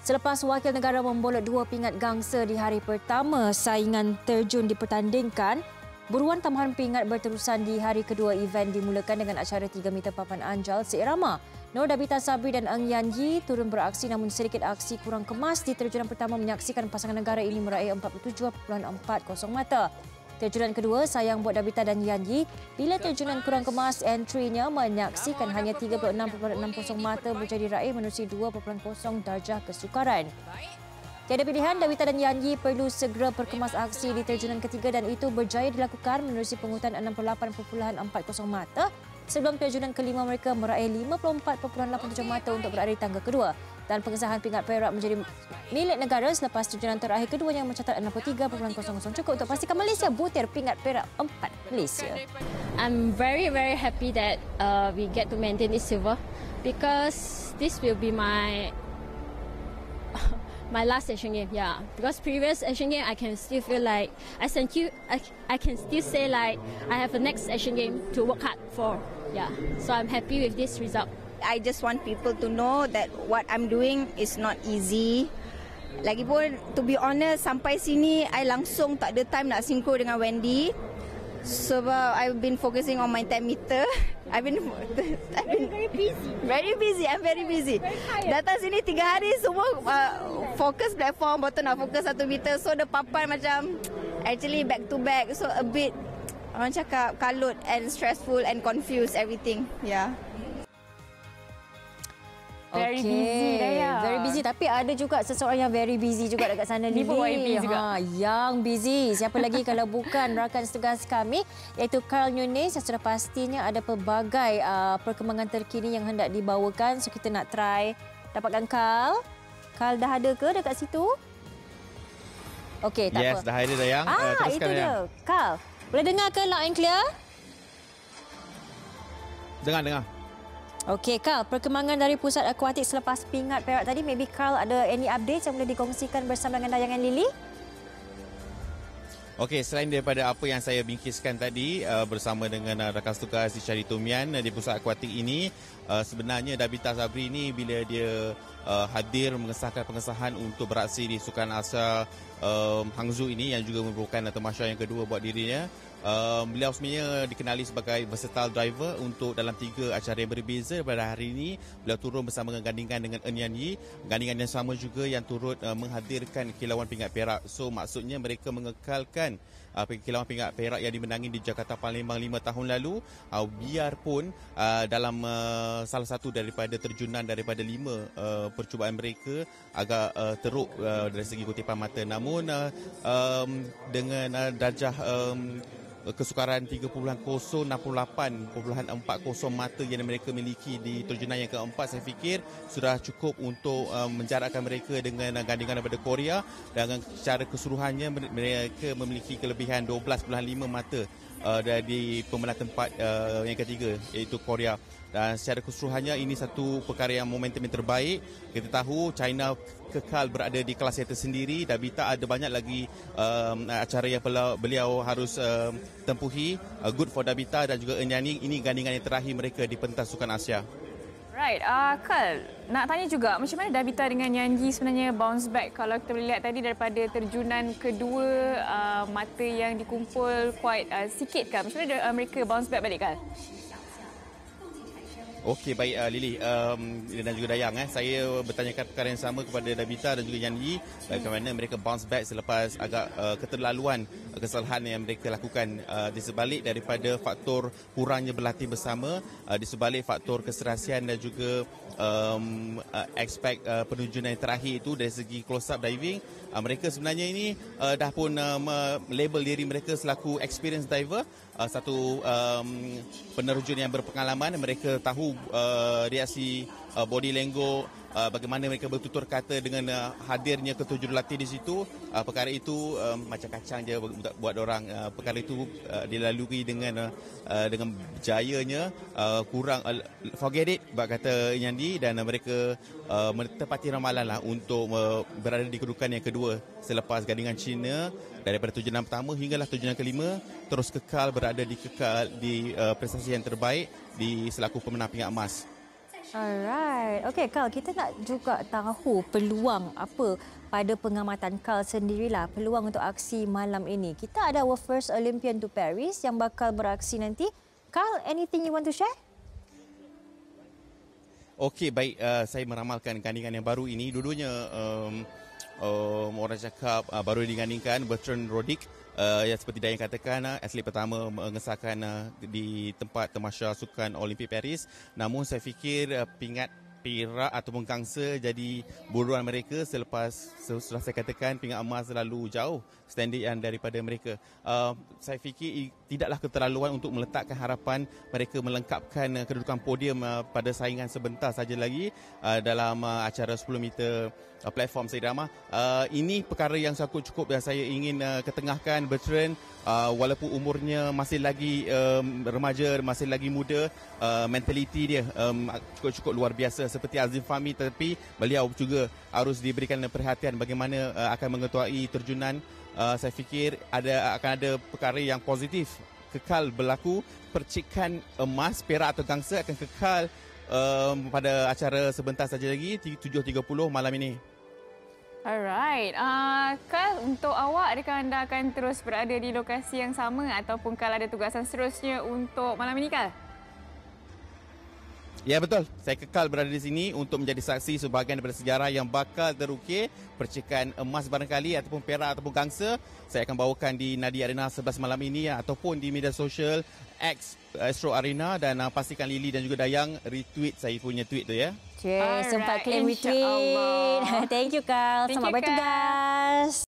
Selepas wakil negara membolot dua pingat gangsa di hari pertama saingan terjun dipertandingkan, buruan tambahan pingat berterusan di hari kedua event dimulakan dengan acara 3 meter papan anjal seirama. Nur Dabita Sabri dan Ang Yan Yi turun beraksi namun sedikit aksi kurang kemas di terjunan pertama menyaksikan pasangan negara ini meraih 47.40 mata. Terjunan kedua sayang buat Dabita dan Yan Yi bila terjunan kurang kemas entry-nya menyaksikan hanya 36.60 mata menjadi raih menerusi 2.0 darjah kesukaran. Tiada pilihan, Dabita dan Yan Yi perlu segera perkemas aksi di terjunan ketiga dan itu berjaya dilakukan menerusi pengutan 68.40 mata sebelum terjunan kelima mereka meraih 54.87 mata untuk berada di tangga kedua dan pengesahan pingat perak menjadi milik negara selepas terjunan terakhir kedua yang mencatat 63.00 cukup untuk pastikan Malaysia butir pingat perak empat Malaysia. I'm very very happy that uh, we get to maintain this silver because this will be my my last Asian game. Yeah, because previous Asian game I can still feel like I can you I, I can still say like I have a next Asian game to work hard for. Yeah, so I'm happy with this result. I just want people to know that what I'm doing is not easy. Lagipun, to be honest, sampai sini, I langsung tak ada time nak sinkro dengan Wendy. Sebab I've been focusing on my 10 meter. I've been, I've been very, very busy. Very busy. I'm very busy. Very Datang sini tiga hari semua uh, fokus platform, betul nak fokus satu meter. So the papan macam actually back to back. So a bit orang cakap kalut and stressful and confused everything. Yeah. Very okay. busy busy tapi ada juga seseorang yang very busy juga dekat sana Lili. YB juga. Ha, yang busy. Siapa lagi kalau bukan rakan setugas kami iaitu Carl Nunes yang sudah pastinya ada pelbagai uh, perkembangan terkini yang hendak dibawakan. So kita nak try dapatkan Carl. Carl dah ada ke dekat situ? Okey, tak yes, apa. Yes, dah ada Dayang. Ah, uh, itu dia. Dayang. Carl, boleh dengar ke loud and clear? Dengar, dengar. Okey, Carl, perkembangan dari pusat akuatik selepas pingat perak tadi, maybe Carl ada any update yang boleh dikongsikan bersama dengan Dayangan Lily? Okey, selain daripada apa yang saya bingkiskan tadi uh, bersama dengan uh, rakan tugas di Syari Tumian uh, di pusat akuatik ini, uh, sebenarnya Dabita Sabri ini bila dia uh, hadir mengesahkan pengesahan untuk beraksi di Sukan Asia um, Hangzhou ini yang juga merupakan temasya yang kedua buat dirinya, Uh, beliau sebenarnya dikenali sebagai versatile driver untuk dalam tiga acara yang berbeza pada hari ini. Beliau turun bersama dengan gandingan dengan Enyan Yi. Gandingan yang sama juga yang turut uh, menghadirkan kilauan pingat perak. So maksudnya mereka mengekalkan uh, kilauan pingat perak yang dimenangi di Jakarta Palembang lima tahun lalu. Uh, biarpun uh, dalam uh, salah satu daripada terjunan daripada lima uh, percubaan mereka agak uh, teruk uh, dari segi kutipan mata. Namun uh, um, dengan uh, darjah um, kesukaran 3.068.40 mata yang mereka miliki di terjunan yang keempat saya fikir sudah cukup untuk um, menjarakkan mereka dengan gandingan daripada Korea. Dan secara keseluruhannya mereka memiliki kelebihan 12.5 mata uh, dari pemenang tempat uh, yang ketiga iaitu Korea. Dan secara keseluruhannya ini satu perkara yang momentum yang terbaik. Kita tahu China kekal berada di kelas yang tersendiri. Dan Bita ada banyak lagi um, acara yang beliau harus um, tempuhi. Uh, good for Dabita dan juga Enyani. Ini gandingan yang terakhir mereka di pentas sukan Asia Right, uh, Kal, nak tanya juga macam mana Dabita dengan Nyanji sebenarnya bounce back kalau kita boleh lihat tadi daripada terjunan kedua uh, mata yang dikumpul quite uh, sikit kan. Macam mana uh, mereka bounce back balik Kal? Okey baik uh, Lily um, dan juga Dayang eh. Saya bertanyakan perkara yang sama kepada Dabita dan juga Yan Yi bagaimana mereka bounce back selepas agak uh, keterlaluan uh, kesalahan yang mereka lakukan uh, di sebalik daripada faktor kurangnya berlatih bersama uh, di sebalik faktor keserasian dan juga um, uh, expect uh, penerjunan yang terakhir itu dari segi close up diving. Uh, mereka sebenarnya ini uh, dah pun uh, label diri mereka selaku experienced diver. Uh, satu um, penerjun yang berpengalaman. Mereka tahu uh, reaksi uh, body language uh, bagaimana mereka bertutur kata dengan uh, hadirnya ketujuh latih di situ. Uh, perkara itu uh, macam kacang je buat orang uh, perkara itu uh, dilalui dengan uh, uh, dengan berjayanya uh, kurang uh, forget it bak kata Yandi dan uh, mereka uh, menepati ramalan lah untuk uh, berada di kedudukan yang kedua selepas gandingan China daripada tujuan pertama hinggalah tujuan kelima. Terus kekal berada di kekal di uh, prestasi yang terbaik di selaku pemenang pingat emas. Alright. Okay, Carl, kita nak juga tahu peluang apa pada pengamatan Carl sendirilah peluang untuk aksi malam ini. Kita ada our first Olympian to Paris yang bakal beraksi nanti. Carl, anything you want to share? Okey, baik. Uh, saya meramalkan gandingan yang baru ini. Dulunya um, um, orang cakap uh, baru digandingkan Bertrand Rodick uh, yang seperti Dayan katakan uh, atlet pertama mengesahkan uh, di tempat temasya sukan Olimpik Paris. Namun saya fikir uh, pingat perak ataupun gangsa jadi buruan mereka selepas setelah saya katakan pingat emas selalu jauh standard yang daripada mereka. Uh, saya fikir tidaklah keterlaluan untuk meletakkan harapan mereka melengkapkan uh, kedudukan podium uh, pada saingan sebentar saja lagi uh, dalam uh, acara 10 meter uh, platform saya drama. Uh, ini perkara yang cukup cukup yang saya ingin uh, ketengahkan Bertrand uh, walaupun umurnya masih lagi um, remaja, masih lagi muda, uh, mentaliti dia um, cukup-cukup luar biasa seperti Azim Fahmi tetapi beliau juga harus diberikan perhatian bagaimana uh, akan mengetuai terjunan. Uh, saya fikir ada akan ada perkara yang positif. Kekal berlaku percikan emas perak atau gangsa akan kekal um, pada acara sebentar saja lagi 7.30 malam ini. Alright, uh, Kal untuk awak adakah anda akan terus berada di lokasi yang sama ataupun Kal ada tugasan seterusnya untuk malam ini Kal? Ya betul, saya kekal berada di sini untuk menjadi saksi sebahagian daripada sejarah yang bakal terukir percikan emas barangkali ataupun perak ataupun gangsa. Saya akan bawakan di Nadi Arena 11 malam ini ataupun di media sosial X Astro Arena dan uh, pastikan Lily dan juga Dayang retweet saya punya tweet tu ya. Cik, sempat claim retweet. Thank you, Carl. Selamat bertugas.